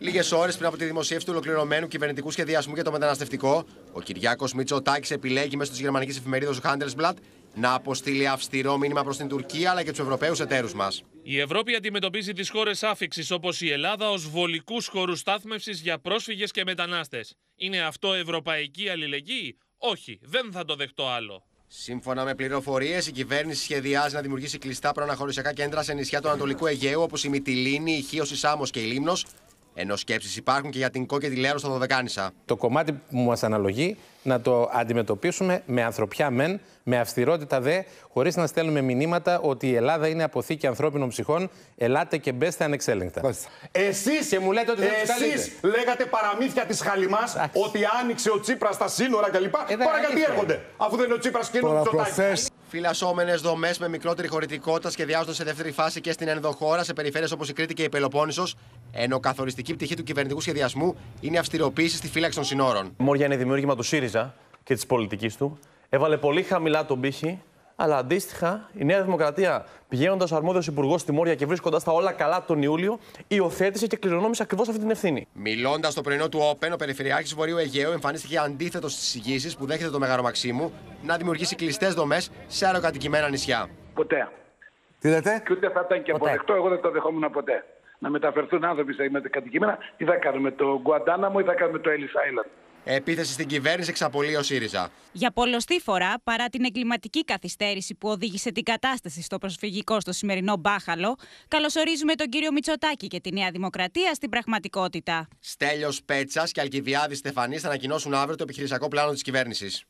Λίγες ώρες πριν από τη δημοσίευση του ολοκληρωμένου κυβερνητικού σχεδιασμού για το μεταναστευτικό, ο Κυριάκος Μητσοτάκης επιλέγει μέσω της γερμανικής εφημερίδας Handelsblatt να αποστείλει αυστηρό μήνυμα προς την Τουρκία αλλά και τους Ευρωπαίους εταίρους μας. Η Ευρώπη αντιμετωπίζει τις χώρες άφηξης όπως η Ελλάδα ως βολικούς χώρους στάθμευσης για πρόσφυγες και μετανάστες. Είναι αυτό ευρωπαϊκή αλληλεγγύη; Όχι, δεν θα το δεχτώ άλλο. Σύμφωνα με πληροφορίες, η κυβέρνηση σχεδιάζει να δημιουργήσει κλειστά προαναχωρησιακά κέντρα σε νησιά του Ανατολικού Αιγαίου όπως η Μυτιλίνη, η Χίο, η Σάμο και η Λίμνος, ενώ σκέψεις υπάρχουν και για την Κό και τη Λέρο στα Δωδεκάνησα. Το κομμάτι που μας αναλογεί να το αντιμετωπίσουμε με ανθρωπιά μεν, με αυστηρότητα δε, χωρίς να στέλνουμε μηνύματα ότι η Ελλάδα είναι αποθήκη ανθρώπινων ψυχών. Ελάτε και μπέστε ανεξέλεγκτα. Εσείς Και μου λέτε ότι δεν τους εσείς λέγατε παραμύθια της Χαλιμάς ότι άνοιξε ο Τσίπρας στα σύνορα κλπ. δεν Τώρα γιατί άνοιξε. έρχονται, αφού δεν είναι ο Τσίπρας και είναι ο Τώρα Μητσοτάκης. προχθές Φυλασσόμενες δομές με μικρότερη χωρητικότητα σχεδιάζονται σε δεύτερη φάση και στην ενδοχώρα σε περιφέρειες όπως η Κρήτη και η Πελοπόννησος, ενώ καθοριστική πτυχή του κυβερνητικού σχεδιασμού είναι η αυστηροποίηση στη φύλαξη των συνόρων. Μόρια είναι δημιούργημα του ΣΥΡΙΖΑ και της πολιτικής του. Έβαλε πολύ χαμηλά τον πύχη, αλλά αντίστοιχα η Νέα Δημοκρατία, πηγαίνοντας ο αρμόδιος υπουργός στη Μόρια και βρίσκοντας τα όλα καλά τον Ιούλιο, υιοθέτησε και κληρονόμησε ακριβώς αυτή την ευθύνη. Μιλώντας στο πρωινό του Όπεν, ο Περιφερειάρχης Βορείου Αιγαίου εμφανίστηκε αντίθετος στις εισηγήσεις που δέχεται το Μεγάρο Μαξίμου να δημιουργήσει κλειστές δομές σε αεροκατοικημένα νησιά. Ποτέ. Τι λέτε; Και ούτε θα ήταν και αποδεκτό, εγώ δεν το δεχόμουν ποτέ. Να μεταφερθούν άνθρωποι σε κατοικημένα, τι θα κάνουμε, το Γκουαντάναμο ή θα κάνουμε το Ellis Island. Επίθεση στην κυβέρνηση εξαπολύει ο ΣΥΡΙΖΑ. Για πολλωστή φορά, παρά την εγκληματική καθυστέρηση που οδήγησε την κατάσταση στο προσφυγικό στο σημερινό μπάχαλο, καλωσορίζουμε τον κύριο Μητσοτάκη και τη Νέα Δημοκρατία στην πραγματικότητα. Στέλιος Πέτσας και Αλκιβιάδης Στεφανής θα ανακοινώσουν αύριο το επιχειρησιακό πλάνο της κυβέρνησης.